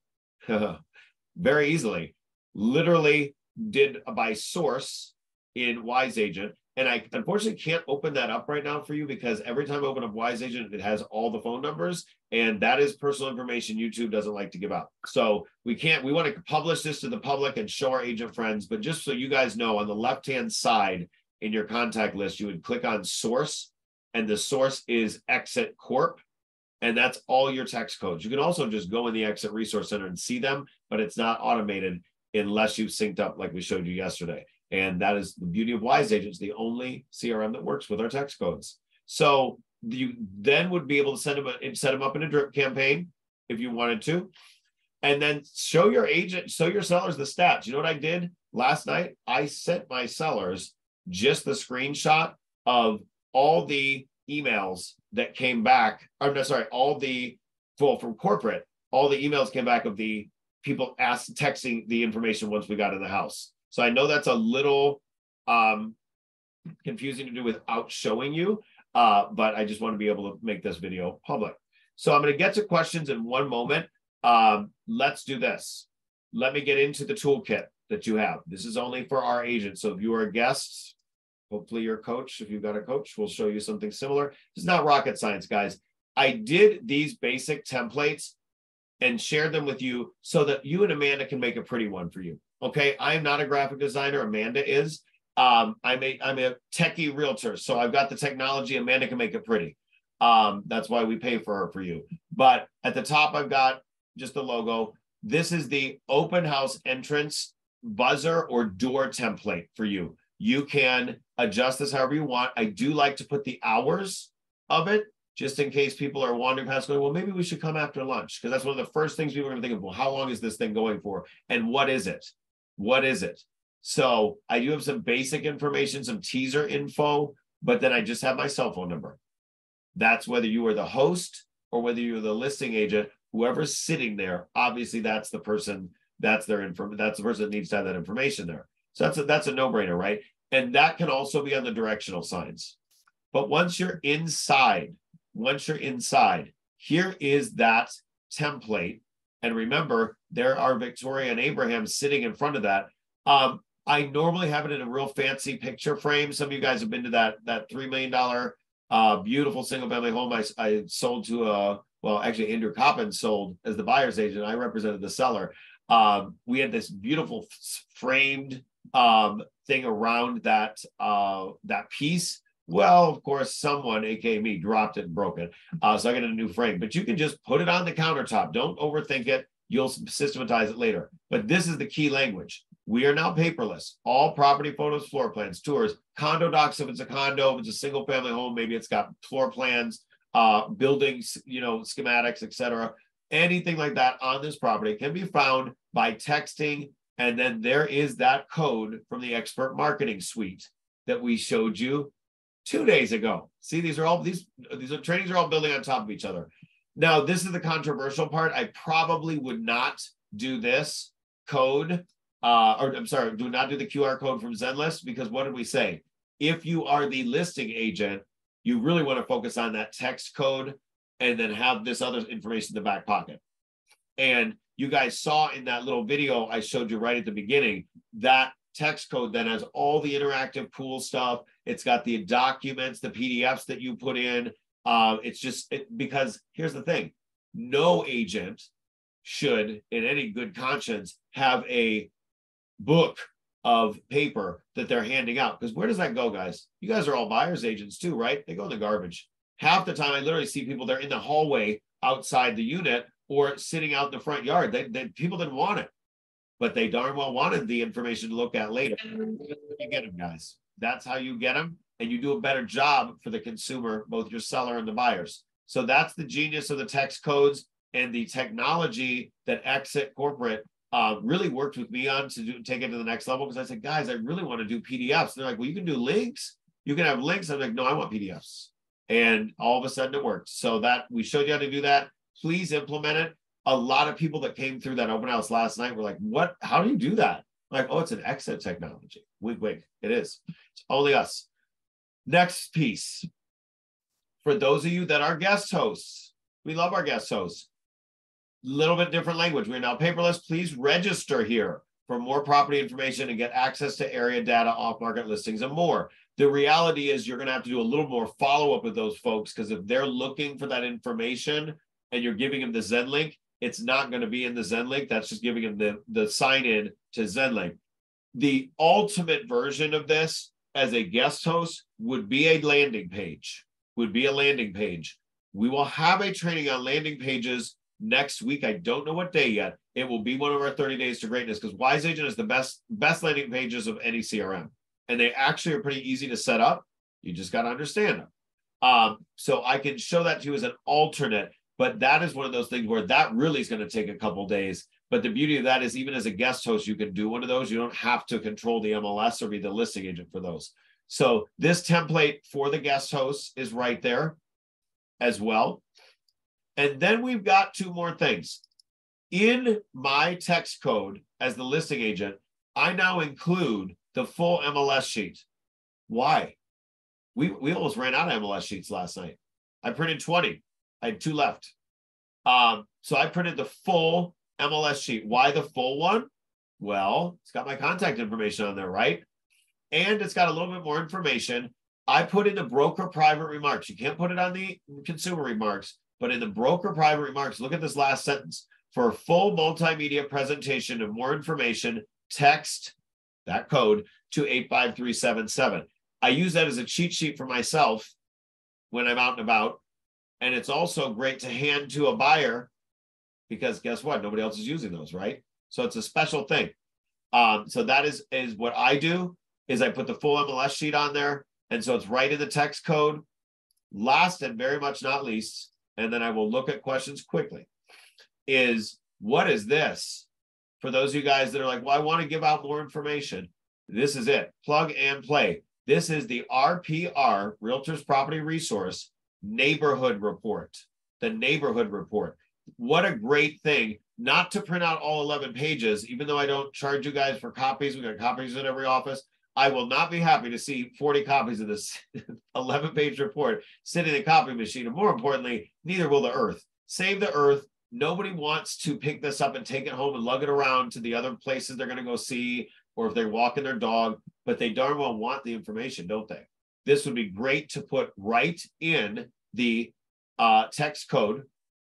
[LAUGHS] Very easily. Literally did by source in Wise Agent. And I unfortunately can't open that up right now for you because every time I open up Wise Agent, it has all the phone numbers, and that is personal information YouTube doesn't like to give out. So we can't, we want to publish this to the public and show our agent friends. But just so you guys know, on the left hand side in your contact list, you would click on source, and the source is Exit Corp and that's all your text codes. You can also just go in the Exit Resource Center and see them, but it's not automated unless you've synced up like we showed you yesterday. And that is the beauty of Wise Agents, the only CRM that works with our text codes. So you then would be able to send them a, set them up in a drip campaign if you wanted to, and then show your agent, show your sellers the stats. You know what I did last night? I sent my sellers just the screenshot of all the emails that came back. I'm no, sorry, all the well from corporate, all the emails came back of the people asked texting the information once we got in the house. So I know that's a little um, confusing to do without showing you, uh, but I just want to be able to make this video public. So I'm going to get to questions in one moment. Um, let's do this. Let me get into the toolkit that you have. This is only for our agents. So if you are guests, hopefully your coach, if you've got a coach, will show you something similar. It's not rocket science, guys. I did these basic templates and shared them with you so that you and Amanda can make a pretty one for you. Okay, I'm not a graphic designer. Amanda is. Um, I'm a I'm a techie realtor, so I've got the technology. Amanda can make it pretty. Um, that's why we pay for her for you. But at the top, I've got just the logo. This is the open house entrance buzzer or door template for you. You can adjust this however you want. I do like to put the hours of it just in case people are wandering past going, well, maybe we should come after lunch. Because that's one of the first things people are going to think of. Well, how long is this thing going for? And what is it? What is it? So I do have some basic information, some teaser info, but then I just have my cell phone number. That's whether you are the host or whether you're the listing agent, whoever's sitting there, obviously that's the person, that's their info, that's the person that needs to have that information there. So that's a, that's a no-brainer, right? And that can also be on the directional signs. But once you're inside, once you're inside, here is that template. And remember, there are Victoria and Abraham sitting in front of that. Um, I normally have it in a real fancy picture frame. Some of you guys have been to that that three million dollar uh, beautiful single family home I, I sold to a well, actually Andrew Coppins sold as the buyer's agent. I represented the seller. Um, we had this beautiful framed um, thing around that uh, that piece. Well, of course, someone, aka me, dropped it and broke it. Uh, so I got a new frame. But you can just put it on the countertop. Don't overthink it. You'll systematize it later. But this is the key language. We are now paperless. All property photos, floor plans, tours, condo docs if it's a condo, if it's a single family home, maybe it's got floor plans, uh, buildings, you know, schematics, etc. Anything like that on this property can be found by texting and then there is that code from the expert marketing suite that we showed you two days ago. See, these are all these these are trainings are all building on top of each other. Now, this is the controversial part. I probably would not do this code, uh, or I'm sorry, do not do the QR code from Zenlist because what did we say? If you are the listing agent, you really want to focus on that text code and then have this other information in the back pocket. And you guys saw in that little video I showed you right at the beginning, that text code that has all the interactive cool stuff. It's got the documents, the PDFs that you put in. Uh, it's just it, because here's the thing no agent should, in any good conscience, have a book of paper that they're handing out. Because where does that go, guys? You guys are all buyer's agents too, right? They go in the garbage. Half the time, I literally see people they're in the hallway outside the unit or sitting out in the front yard. They, they people didn't want it, but they darn well wanted the information to look at later. You get them, guys. That's how you get them, and you do a better job for the consumer, both your seller and the buyers. So that's the genius of the text codes and the technology that Exit Corporate uh, really worked with me on to do, take it to the next level because I said, guys, I really want to do PDFs. They're like, well, you can do links. You can have links. I'm like, no, I want PDFs. And all of a sudden it worked. So that we showed you how to do that. Please implement it. A lot of people that came through that open house last night were like, what? How do you do that? I'm like, oh, it's an exit technology. Wig, wig. It is. It's only us. Next piece. For those of you that are guest hosts, we love our guest hosts little bit different language. We're now paperless. Please register here for more property information and get access to area data, off market listings, and more. The reality is, you're going to have to do a little more follow up with those folks because if they're looking for that information and you're giving them the Zenlink, it's not going to be in the Zenlink. That's just giving them the, the sign in to Zenlink. The ultimate version of this as a guest host would be a landing page, would be a landing page. We will have a training on landing pages next week. I don't know what day yet. It will be one of our 30 days to greatness because Wise Agent is the best best landing pages of any CRM, and they actually are pretty easy to set up. You just got to understand them. Um, so I can show that to you as an alternate, but that is one of those things where that really is going to take a couple days. But the beauty of that is, even as a guest host, you can do one of those. You don't have to control the MLS or be the listing agent for those. So this template for the guest host is right there as well. And then we've got two more things. In my text code as the listing agent, I now include the full MLS sheet. Why? We, we almost ran out of MLS sheets last night. I printed 20. I had two left. Um, so I printed the full MLS sheet. Why the full one? Well, it's got my contact information on there, right? And it's got a little bit more information. I put in the broker private remarks. You can't put it on the consumer remarks. But in the broker private remarks, look at this last sentence. For a full multimedia presentation of more information, text that code to 85377. I use that as a cheat sheet for myself when I'm out and about. And it's also great to hand to a buyer because guess what? Nobody else is using those, right? So it's a special thing. Um, so that is is what I do is I put the full MLS sheet on there. And so it's right in the text code. Last and very much not least, and then I will look at questions quickly, is what is this? For those of you guys that are like, well, I want to give out more information, this is it. Plug and play. This is the RPR, Realtors Property Resource Neighborhood Report. The Neighborhood Report. What a great thing not to print out all 11 pages, even though I don't charge you guys for copies. We got copies in every office. I will not be happy to see 40 copies of this [LAUGHS] 11 page report sitting in the copy machine. And more importantly, neither will the earth. Save the earth. Nobody wants to pick this up and take it home and lug it around to the other places they're going to go see, or if they're walking their dog, but they darn well want the information, don't they? This would be great to put right in the uh, text code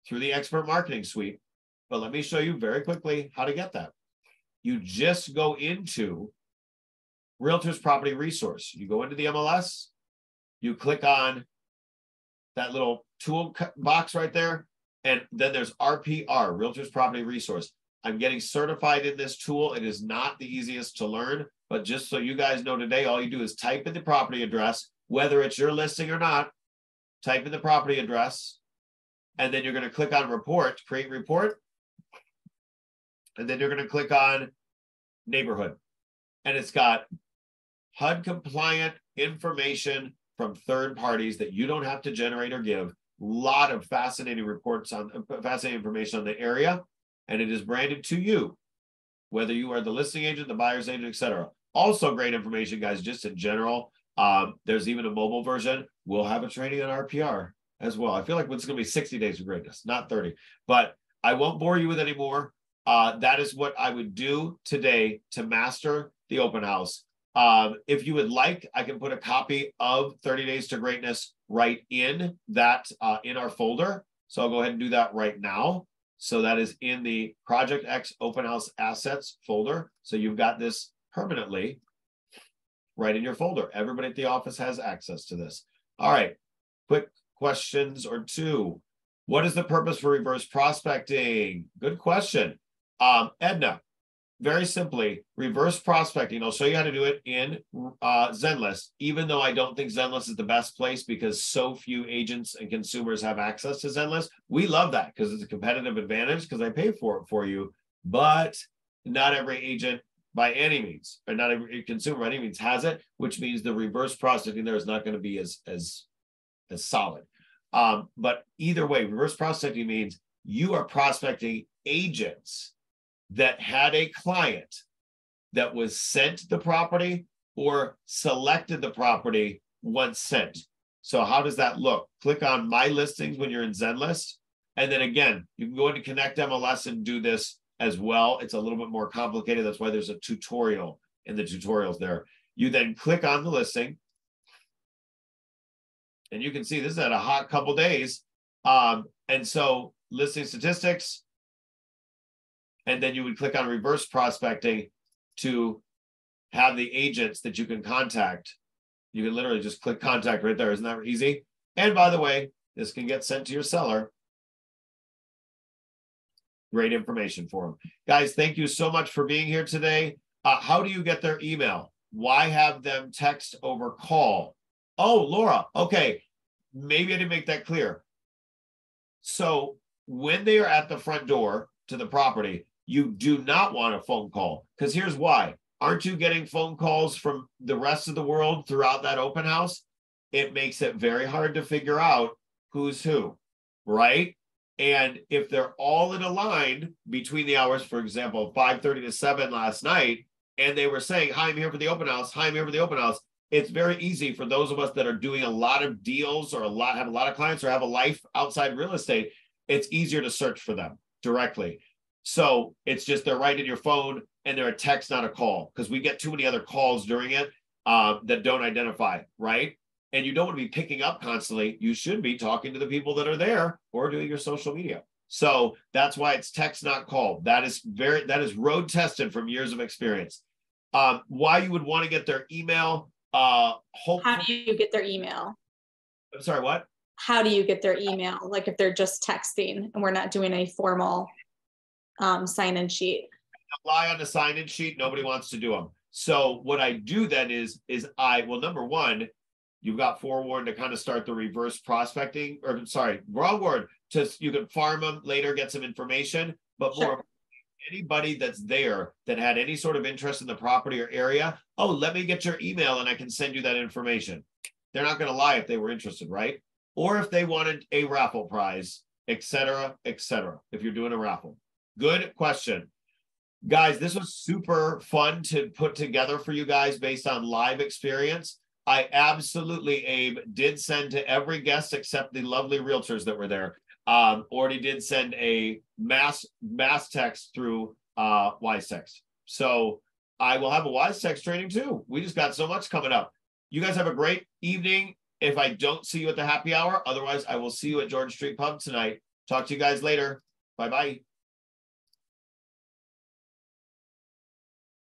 through the expert marketing suite. But let me show you very quickly how to get that. You just go into Realtors Property Resource. You go into the MLS, you click on that little tool box right there, and then there's RPR, Realtors Property Resource. I'm getting certified in this tool. It is not the easiest to learn, but just so you guys know today, all you do is type in the property address, whether it's your listing or not, type in the property address, and then you're going to click on report, create report, and then you're going to click on neighborhood. And it's got HUD compliant information from third parties that you don't have to generate or give. A lot of fascinating reports on fascinating information on the area, and it is branded to you, whether you are the listing agent, the buyer's agent, etc. Also, great information, guys, just in general. Um, there's even a mobile version. We'll have a training on RPR as well. I feel like it's going to be 60 days of greatness, not 30. But I won't bore you with any more. Uh, that is what I would do today to master the open house. Um, if you would like, I can put a copy of 30 Days to Greatness right in that uh, in our folder. So I'll go ahead and do that right now. So that is in the Project X Open House Assets folder. So you've got this permanently right in your folder. Everybody at the office has access to this. All right, quick questions or two. What is the purpose for reverse prospecting? Good question. Um, Edna, very simply, reverse prospecting. I'll show you how to do it in uh, Zenlist, even though I don't think Zenlist is the best place because so few agents and consumers have access to Zenlist. We love that because it's a competitive advantage because I pay for it for you. But not every agent by any means, or not every consumer by any means has it, which means the reverse prospecting there is not going to be as as as solid. Um, but either way, reverse prospecting means you are prospecting agents that had a client that was sent the property or selected the property once sent. So how does that look? Click on my listings when you're in Zenlist. And then again, you can go into Connect MLS and do this as well. It's a little bit more complicated. That's why there's a tutorial in the tutorials there. You then click on the listing. And you can see this is at a hot couple days. Um, and so listing statistics, and then you would click on reverse prospecting to have the agents that you can contact. You can literally just click contact right there. Isn't that easy? And by the way, this can get sent to your seller. Great information for them. Guys, thank you so much for being here today. Uh, how do you get their email? Why have them text over call? Oh, Laura, okay. Maybe I didn't make that clear. So when they are at the front door to the property, you do not want a phone call because here's why. Aren't you getting phone calls from the rest of the world throughout that open house? It makes it very hard to figure out who's who, right? And if they're all in a line between the hours, for example, 5:30 to 7 last night, and they were saying, Hi, I'm here for the open house, hi, I'm here for the open house. It's very easy for those of us that are doing a lot of deals or a lot have a lot of clients or have a life outside real estate. It's easier to search for them directly. So it's just they're right in your phone and they're a text, not a call, because we get too many other calls during it uh, that don't identify, right? And you don't want to be picking up constantly. You should be talking to the people that are there or doing your social media. So that's why it's text, not call. That is very that is road tested from years of experience. Um, why you would want to get their email? Uh, How do you get their email? I'm sorry, what? How do you get their email? Like if they're just texting and we're not doing a formal um, sign-in sheet. Apply on the sign-in sheet. Nobody wants to do them. So what I do then is is I well number one, you've got forewarned to kind of start the reverse prospecting or sorry wrong word to you can farm them later get some information but sure. more anybody that's there that had any sort of interest in the property or area oh let me get your email and i can send you that information they're not going to lie if they were interested right or if they wanted a raffle prize etc etc if you're doing a raffle Good question. Guys, this was super fun to put together for you guys based on live experience. I absolutely, Abe, did send to every guest except the lovely realtors that were there. Um, already did send a mass mass text through uh, Text. So I will have a Wise Text training too. We just got so much coming up. You guys have a great evening. If I don't see you at the happy hour, otherwise I will see you at George Street Pub tonight. Talk to you guys later. Bye bye.